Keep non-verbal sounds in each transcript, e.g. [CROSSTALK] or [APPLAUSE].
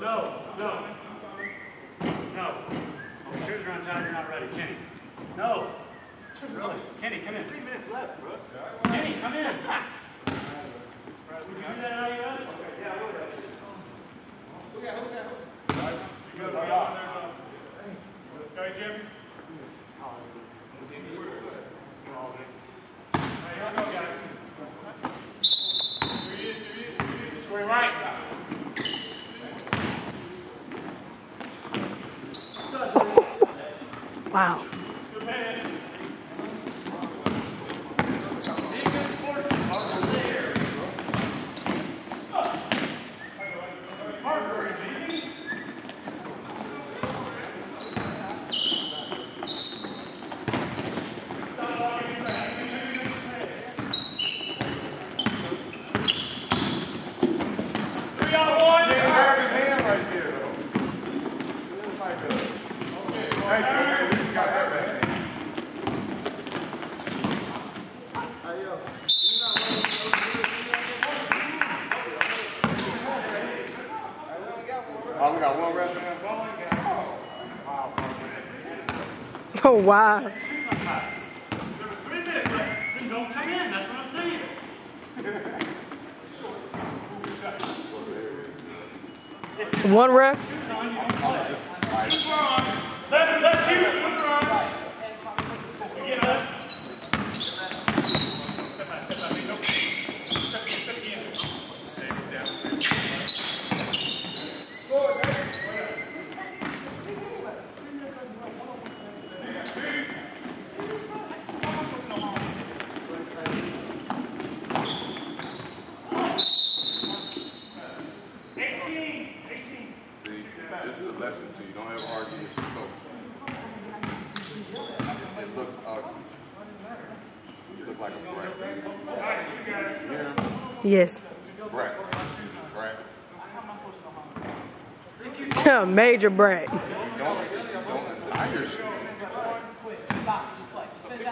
No, no. No. Oh, shoes are untied, you're not ready. Kenny. No. Really? Kenny, come in. Three minutes left, bro. Kenny, come in. Would you do that out of your house? Yeah, I would have. Look at, look at. You go beyond, there's a. Okay, Jimmy? Hey, here we go, guys. Here he is, here he is, here he is. Square right. Wow. Good man. Three on one. Grab his hand right there, though. This might be- Thank you. At least you got that back. Oh, we got one rep now? Oh, wow. There was three minutes left. Then don't come in, that's what Oh, I'm saying. One ref. Is a lesson to you. Don't ever argue with your coach. It looks ugly. You look like a brat. All right, two guys. You? Yes. Brat. Brat. [LAUGHS] Major brat. Don't, don't untie your shoes.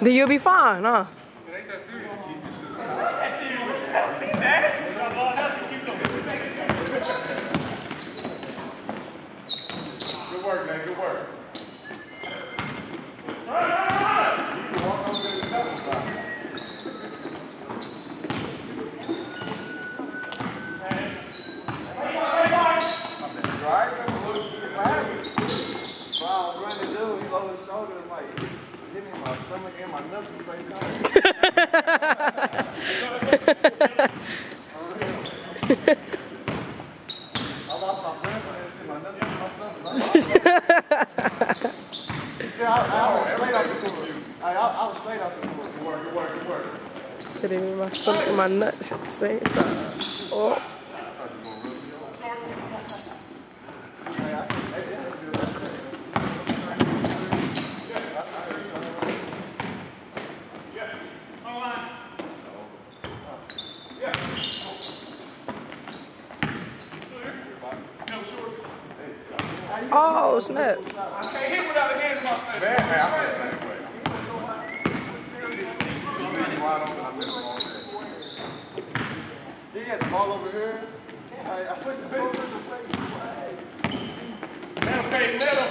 Then you'll be fine, huh? It ain't that serious. Keep your shoes. Good work, man. Good work. You can walk over to the double side. Right? What happened? Wow, I was running to do, he his shoulder and like hit me in my stomach and my nuts at the same time. [LAUGHS] I lost my breath and shit, my nuts in my stomach. [LAUGHS] See, I, I, was straight out the pool. I, I, I was straight out the pool. Work, good work, good work. Hitting me in my stomach and my nuts at the same time. Oh. Oh, snap. I can't hit without a hand in my face. Man, man, I feel the same way. He had the ball over here. I, I took the played. Let him, Peyton, let him.